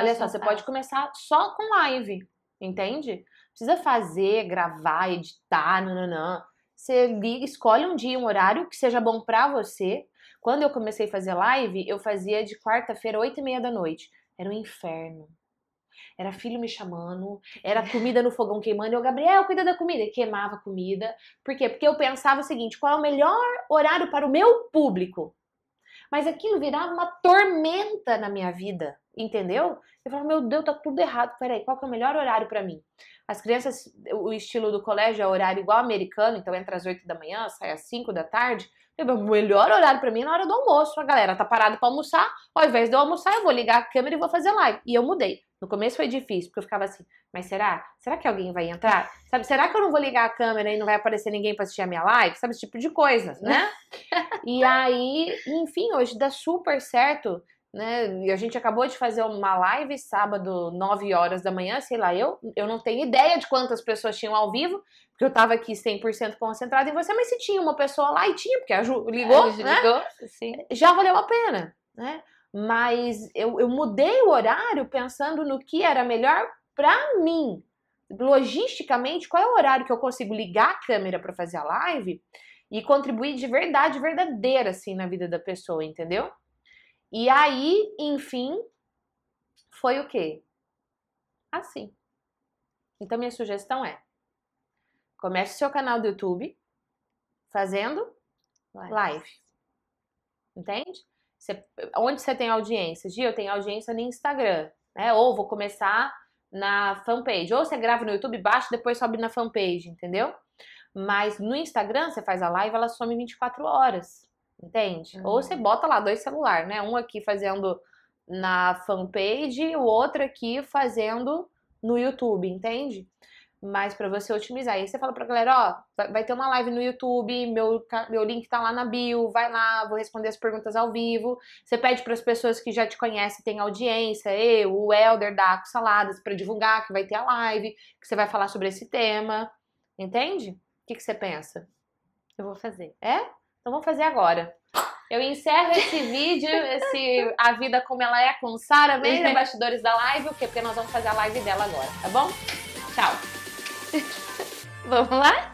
Olha só, você pode começar só com live, entende? Precisa fazer, gravar, editar, nananã. Você liga, escolhe um dia, um horário que seja bom pra você. Quando eu comecei a fazer live, eu fazia de quarta-feira, oito e meia da noite. Era um inferno. Era filho me chamando, era comida no fogão queimando. Eu, Gabriel, cuida da comida. E queimava comida. Por quê? Porque eu pensava o seguinte: qual é o melhor horário para o meu público? Mas aquilo virava uma tormenta na minha vida, entendeu? Eu falava, meu Deus, tá tudo errado. Peraí, qual que é o melhor horário para mim? As crianças, o estilo do colégio é horário igual americano, então entra às 8 da manhã, sai às 5 da tarde. O melhor horário para mim é na hora do almoço. A galera tá parada para almoçar, ao invés de eu almoçar, eu vou ligar a câmera e vou fazer live. E eu mudei. No começo foi difícil, porque eu ficava assim, mas será? Será que alguém vai entrar? Sabe, será que eu não vou ligar a câmera e não vai aparecer ninguém para assistir a minha live? Sabe, esse tipo de coisas, né? e aí, enfim, hoje dá super certo né? E a gente acabou de fazer uma live sábado, 9 horas da manhã, sei lá, eu, eu não tenho ideia de quantas pessoas tinham ao vivo, porque eu tava aqui 100% concentrada em você, mas se tinha uma pessoa lá e tinha, porque a Ju ligou, É, né? ligou, sim. Já valeu a pena, né? Mas eu, eu mudei o horário pensando no que era melhor pra mim. Logisticamente, qual é o horário que eu consigo ligar a câmera para fazer a live e contribuir de verdade, verdadeira, assim, na vida da pessoa, entendeu? E aí, enfim, foi o quê? Assim. Então, minha sugestão é: comece seu canal do YouTube fazendo Live. live. Entende? Você- onde você tem audiência? Gia, eu tenho audiência no Instagram, né? Ou vou começar na fanpage. Ou você grava no YouTube, baixa e depois sobe na fanpage, entendeu? Mas no Instagram, você faz a live, ela some 24 horas, entende? Uhum. Ou você bota lá dois celulares, né? Um aqui fazendo na fanpage e o outro aqui fazendo no YouTube, entende? Mas pra você otimizar. Aí você fala pra galera, ó, vai- ter uma live no YouTube, meu, meu link tá lá na bio, vai lá, vou responder as perguntas ao vivo. Você pede para as pessoas que já te conhecem, tem audiência, eu, o Elder da Aco Saladas, pra divulgar que vai ter a live, que você vai falar sobre esse tema. Entende? O que, que você pensa? Eu vou fazer. É? Então vamos fazer agora. Eu encerro esse vídeo, esse A Vida Como Ela É com Sara Meira, bastidores da live, o quê? Porque nós vamos fazer a live dela agora, tá bom? Tchau. Vamos lá?